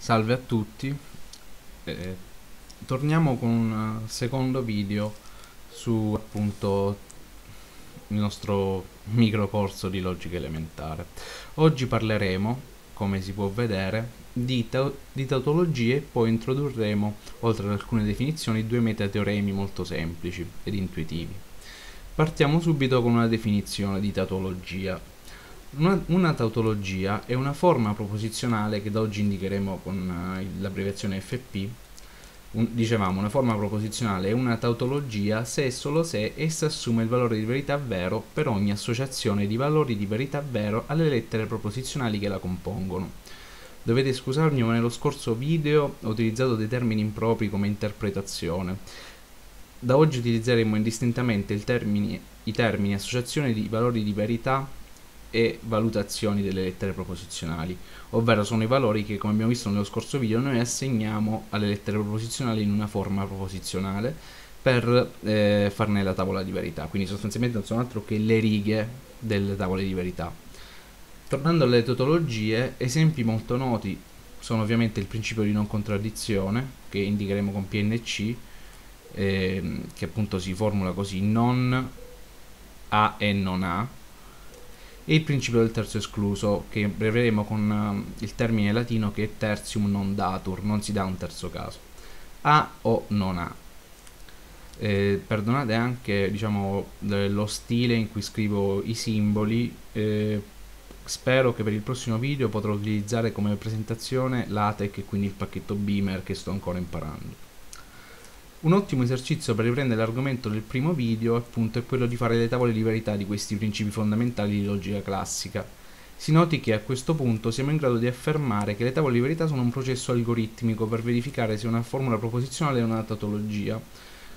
Salve a tutti, eh, torniamo con un secondo video su appunto il nostro microcorso di logica elementare. Oggi parleremo, come si può vedere, di, ta di tautologie e poi introdurremo, oltre ad alcune definizioni, due metateoremi molto semplici ed intuitivi. Partiamo subito con una definizione di tautologia. Una, una, tautologia è una forma proposizionale che da oggi indicheremo con uh, l'abbreviazione FP. Un, dicevamo, una forma proposizionale è una tautologia se e solo se essa assume il valore di verità vero per ogni associazione di valori di verità vero alle lettere proposizionali che la compongono. Dovete scusarmi ma nello scorso video ho utilizzato dei termini impropri come interpretazione. Da oggi utilizzeremo indistintamente termine, i termini associazione di valori di verità e valutazioni delle lettere proposizionali, ovvero sono i valori che, come abbiamo visto nello scorso video, noi assegniamo alle lettere proposizionali in una forma proposizionale per eh, farne la tavola di verità, quindi sostanzialmente non sono altro che le righe delle tavole di verità. Tornando alle tautologie, esempi molto noti sono ovviamente il principio di non contraddizione, che indicheremo con PNC, eh, che appunto si formula così, non A e non A, e il principio del terzo escluso che abbreveremo con uh, il termine latino che è tertium non datur, non si dà un terzo caso. A o non A. Eh, perdonate anche diciamo, lo stile in cui scrivo i simboli, eh, spero che per il prossimo video potrò utilizzare come presentazione LaTeX e quindi il pacchetto Beamer che sto ancora imparando. Un ottimo esercizio per riprendere l'argomento del primo video appunto è quello di fare le tavole di verità di questi principi fondamentali di logica classica. Si noti che a questo punto siamo in grado di affermare che le tavole di verità sono un processo algoritmico per verificare se una formula proposizionale è una tautologia.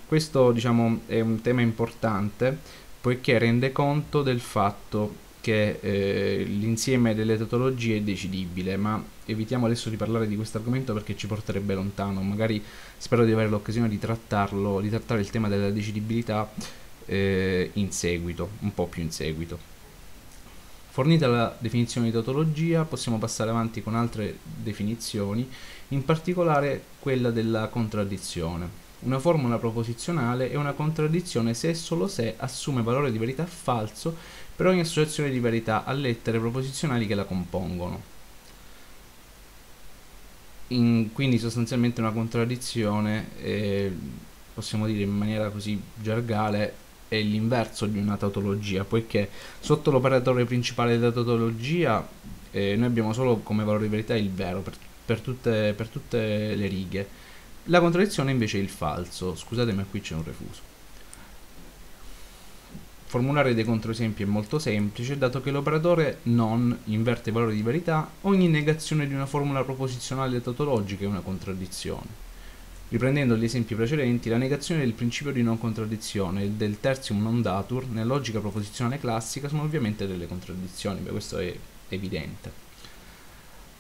Questo diciamo è un tema importante poiché rende conto del fatto che eh, l'insieme delle tautologie è decidibile, ma evitiamo adesso di parlare di questo argomento perché ci porterebbe lontano, magari spero di avere l'occasione di trattarlo, di trattare il tema della decidibilità eh, in seguito, un po' più in seguito. Fornita la definizione di tautologia, possiamo passare avanti con altre definizioni, in particolare quella della contraddizione. Una formula proposizionale è una contraddizione se e solo se assume valore di verità falso per ogni associazione di verità a lettere proposizionali che la compongono. In, quindi sostanzialmente una contraddizione, eh, possiamo dire in maniera così gergale, è l'inverso di una tautologia, poiché sotto l'operatore principale della tautologia eh, noi abbiamo solo come valore di verità il vero per, per, tutte, per tutte le righe. La contraddizione invece è il falso. Scusate, ma qui c'è un refuso. Formulare dei controesempi è molto semplice, dato che l'operatore non inverte i valori di verità, ogni negazione di una formula proposizionale tautologica è una contraddizione. Riprendendo gli esempi precedenti, la negazione del principio di non contraddizione e del tertium non datur nella logica proposizionale classica sono ovviamente delle contraddizioni, beh, questo è evidente.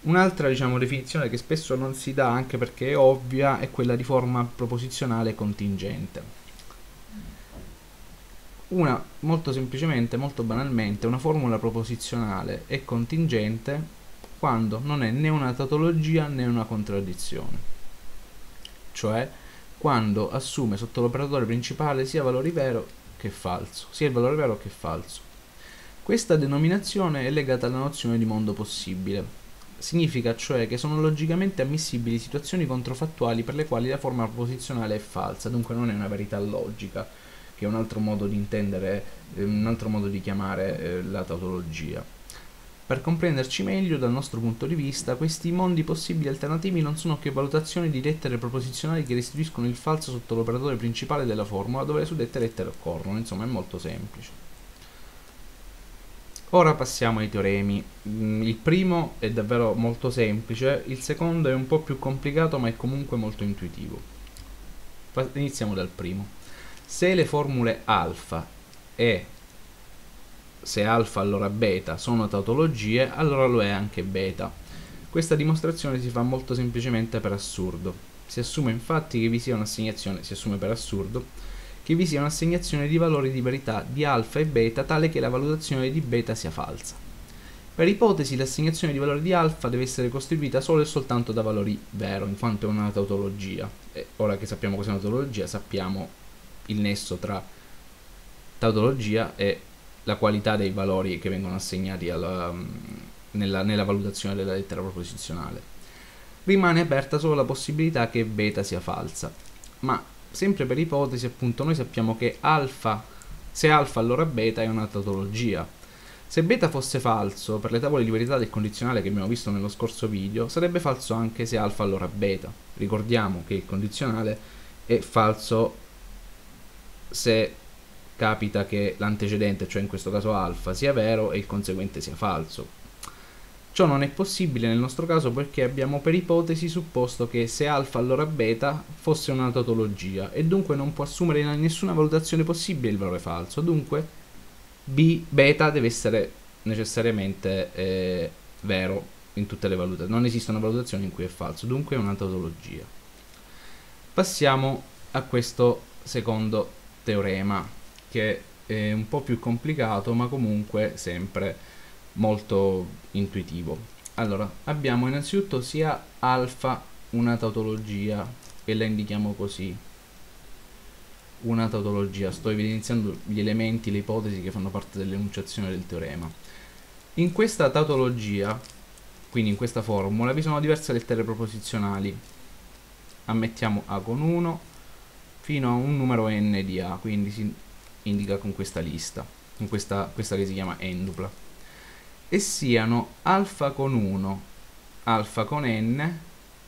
Un'altra diciamo, definizione che spesso non si dà anche perché è ovvia è quella di forma proposizionale contingente. Una, molto semplicemente, molto banalmente, una formula proposizionale è contingente quando non è né una tautologia né una contraddizione. Cioè, quando assume sotto l'operatore principale sia valore vero che falso, sia il valore vero che falso. Questa denominazione è legata alla nozione di mondo possibile. Significa cioè che sono logicamente ammissibili situazioni controfattuali per le quali la forma proposizionale è falsa, dunque non è una verità logica che è un altro modo di intendere, eh, un altro modo di chiamare eh, la tautologia. Per comprenderci meglio dal nostro punto di vista, questi mondi possibili alternativi non sono che valutazioni di lettere proposizionali che restituiscono il falso sotto l'operatore principale della formula dove le suddette lettere occorrono, insomma è molto semplice. Ora passiamo ai teoremi. Mm, il primo è davvero molto semplice, il secondo è un po' più complicato ma è comunque molto intuitivo. Iniziamo dal primo. Se le formule alfa e se alfa allora beta sono tautologie, allora lo è anche beta. Questa dimostrazione si fa molto semplicemente per assurdo. Si assume infatti che vi sia un'assegnazione, si assume per assurdo, che vi sia un'assegnazione di valori di verità di alfa e beta tale che la valutazione di beta sia falsa. Per ipotesi l'assegnazione di valori di alfa deve essere costituita solo e soltanto da valori vero, in quanto è una tautologia. E ora che sappiamo cos'è una tautologia, sappiamo il nesso tra tautologia e la qualità dei valori che vengono assegnati alla, nella, nella valutazione della lettera proposizionale. Rimane aperta solo la possibilità che beta sia falsa, ma sempre per ipotesi appunto noi sappiamo che alfa, se alfa allora beta è una tautologia. Se beta fosse falso, per le tavole di verità del condizionale che abbiamo visto nello scorso video, sarebbe falso anche se alfa allora beta. Ricordiamo che il condizionale è falso se capita che l'antecedente, cioè in questo caso alfa, sia vero e il conseguente sia falso. Ciò non è possibile nel nostro caso perché abbiamo per ipotesi supposto che se alfa allora beta fosse una tautologia e dunque non può assumere in nessuna valutazione possibile il valore falso. Dunque b beta deve essere necessariamente eh, vero in tutte le valutazioni. Non esiste una valutazione in cui è falso, dunque è una tautologia. Passiamo a questo secondo teorema che è un po' più complicato ma comunque sempre molto intuitivo. Allora, abbiamo innanzitutto sia alfa una tautologia e la indichiamo così. Una tautologia, sto evidenziando gli elementi, le ipotesi che fanno parte dell'enunciazione del teorema. In questa tautologia, quindi in questa formula, vi sono diverse lettere proposizionali. Ammettiamo A con 1 fino a un numero n di A, quindi si indica con questa lista, con questa, questa che si chiama endupla. E siano alfa con 1, alfa con n,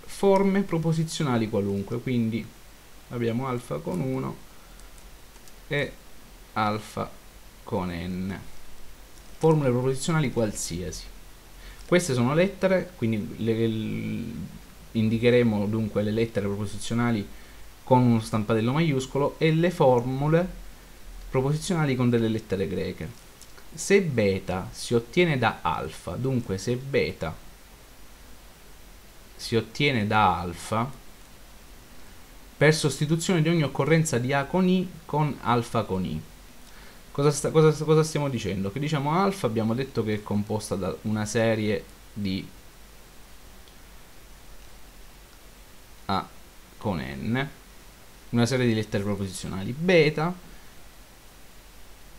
forme proposizionali qualunque, quindi abbiamo alfa con 1 e alfa con n, formule proposizionali qualsiasi. Queste sono lettere, quindi le, le, indicheremo dunque le lettere proposizionali con uno stampatello maiuscolo e le formule proposizionali con delle lettere greche se beta si ottiene da alfa, dunque se beta si ottiene da alfa, per sostituzione di ogni occorrenza di A con I con alfa con I. Cosa, sta, cosa, cosa stiamo dicendo? Che diciamo alfa abbiamo detto che è composta da una serie di A con N, una serie di lettere proposizionali. Beta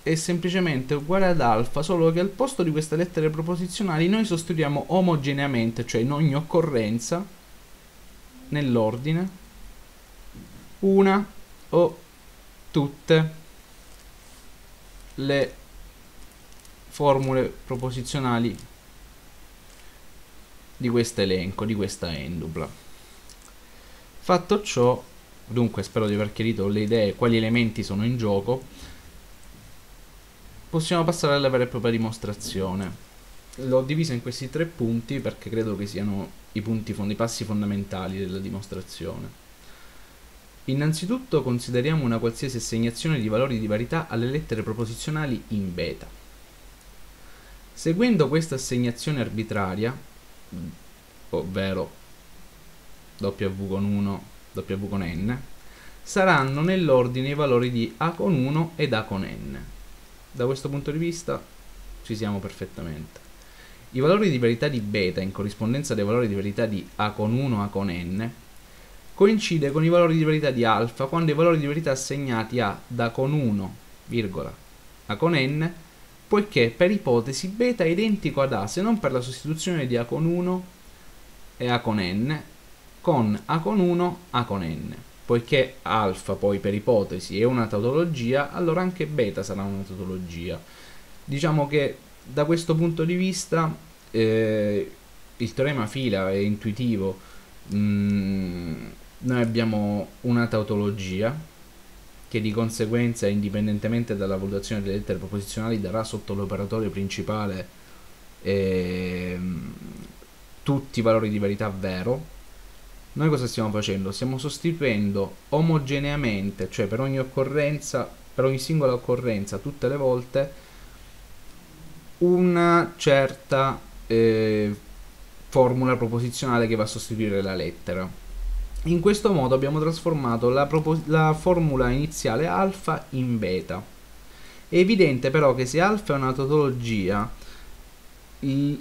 è semplicemente uguale ad alfa, solo che al posto di queste lettere proposizionali noi sostituiamo omogeneamente, cioè in ogni occorrenza, nell'ordine, una o tutte le formule proposizionali di questo elenco, di questa endupla. Fatto ciò, dunque spero di aver chiarito le idee, quali elementi sono in gioco, possiamo passare alla vera e propria dimostrazione. L'ho divisa in questi tre punti perché credo che siano i punti i passi fondamentali della dimostrazione. Innanzitutto consideriamo una qualsiasi assegnazione di valori di varietà alle lettere proposizionali in beta. Seguendo questa assegnazione arbitraria, ovvero W con 1, W con n, saranno nell'ordine i valori di A con 1 ed A con n da questo punto di vista ci siamo perfettamente. I valori di verità di beta in corrispondenza dei valori di verità di A con 1, A con n, coincide con i valori di verità di alfa quando i valori di verità assegnati a da con 1, virgola, A con n, poiché per ipotesi beta è identico ad A se non per la sostituzione di A con 1 e A con n con A con 1, A con n. Poiché alfa poi per ipotesi è una tautologia, allora anche beta sarà una tautologia. Diciamo che da questo punto di vista eh, il teorema fila è intuitivo, mm, noi abbiamo una tautologia che di conseguenza indipendentemente dalla valutazione delle lettere proposizionali darà sotto l'operatore principale eh, tutti i valori di verità vero noi cosa stiamo facendo? Stiamo sostituendo omogeneamente, cioè per ogni occorrenza, per ogni singola occorrenza, tutte le volte, una certa eh, formula proposizionale che va a sostituire la lettera. In questo modo abbiamo trasformato la, la formula iniziale alfa in beta. È evidente però che se alfa è una tautologia,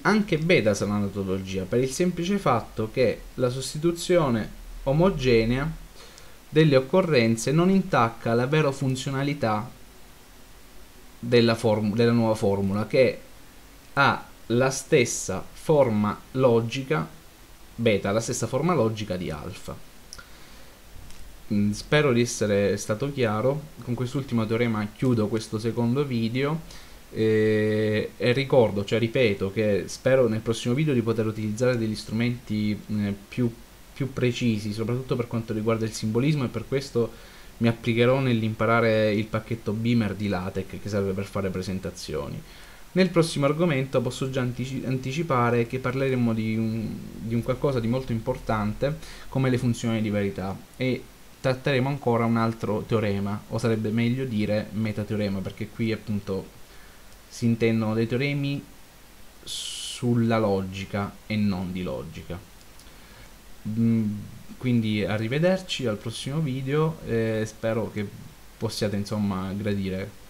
anche beta sarà una tautologia per il semplice fatto che la sostituzione omogenea delle occorrenze non intacca la vera funzionalità della, della nuova formula che ha la stessa forma logica beta, la stessa forma logica di alfa. Mm, spero di essere stato chiaro, con quest'ultimo teorema chiudo questo secondo video e, e, ricordo, cioè ripeto che spero nel prossimo video di poter utilizzare degli strumenti eh, più, più precisi, soprattutto per quanto riguarda il simbolismo e per questo mi applicherò nell'imparare il pacchetto Beamer di LaTeX che serve per fare presentazioni. Nel prossimo argomento posso già antici anticipare che parleremo di un, di un, qualcosa di molto importante come le funzioni di verità e tratteremo ancora un altro teorema, o sarebbe meglio dire metateorema, perché qui appunto si intendono dei teoremi sulla logica e non di logica. Mm, quindi arrivederci al prossimo video e spero che possiate insomma gradire